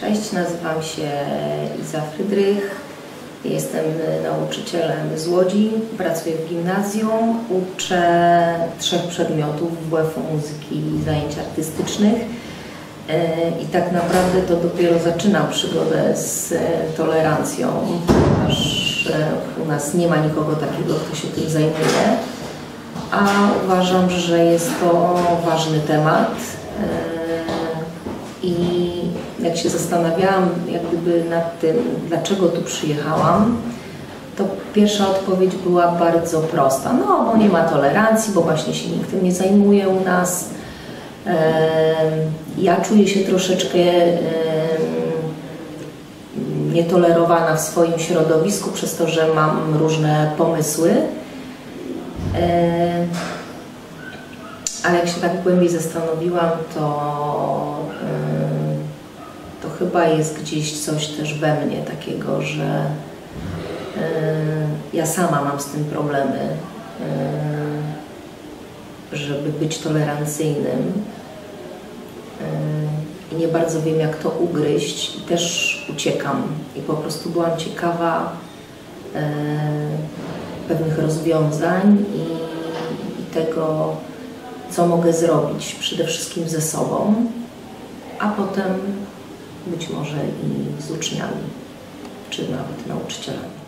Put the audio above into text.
Cześć, nazywam się Iza Frydrych. Jestem nauczycielem z Łodzi, pracuję w gimnazjum, uczę trzech przedmiotów WF-u muzyki i zajęć artystycznych. E, I tak naprawdę to dopiero zaczynam przygodę z e, tolerancją, ponieważ e, u nas nie ma nikogo takiego, kto się tym zajmuje. A uważam, że jest to ważny temat. I jak się zastanawiałam jak gdyby nad tym, dlaczego tu przyjechałam, to pierwsza odpowiedź była bardzo prosta. No, bo nie ma tolerancji, bo właśnie się nikt tym nie zajmuje u nas. Ja czuję się troszeczkę nietolerowana w swoim środowisku przez to, że mam różne pomysły. Ale jak się tak głębiej zastanowiłam, to, chyba jest gdzieś coś też we mnie takiego, że ja sama mam z tym problemy, żeby być tolerancyjnym i nie bardzo wiem jak to ugryźć. I też uciekam. I po prostu byłam ciekawa pewnych rozwiązań i tego, co mogę zrobić przede wszystkim ze sobą, a potem być może i z uczniami, czy nawet nauczycielami.